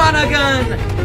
Piranha gun!